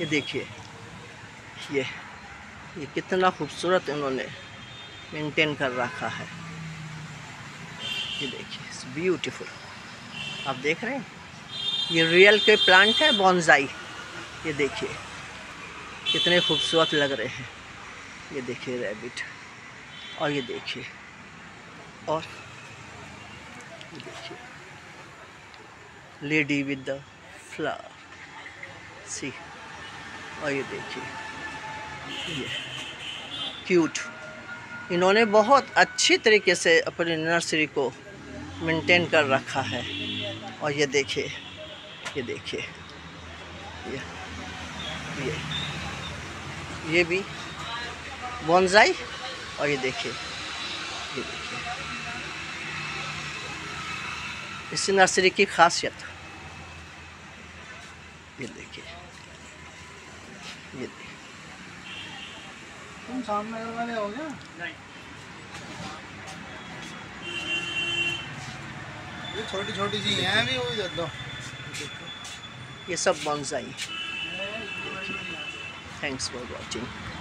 ये देखिए, ये ये कितना खूबसूरत इन्होंने मेंटेन कर रखा है। ये देखिए ब्यूटीफुल आप देख रहे हैं? ये रियल के प्लांट है बॉन्जाई ये देखिए, कितने खूबसूरत लग रहे हैं। ये देखिए रैबिट और ये देखिए, और ये देखिए lady with the flower see और ये देखिए। ये। क्यूट इन्होंने बहुत अच्छी तरीके से अपनी नर्सरी को मेंटेन कर रखा है। और ये देखिए ये देखिए। ये ये। ये भी बॉन्जाई और ये देखिए ये देखिए। इस नर्सरी की खासियत। ये देखिए। ये। देखिए तुम सामने वाले हो गया? नहीं। ये छोटी छोटी सी हैं भी वही दे दो। ये सब बॉन्जाई थैंक्स फॉर वॉचिंग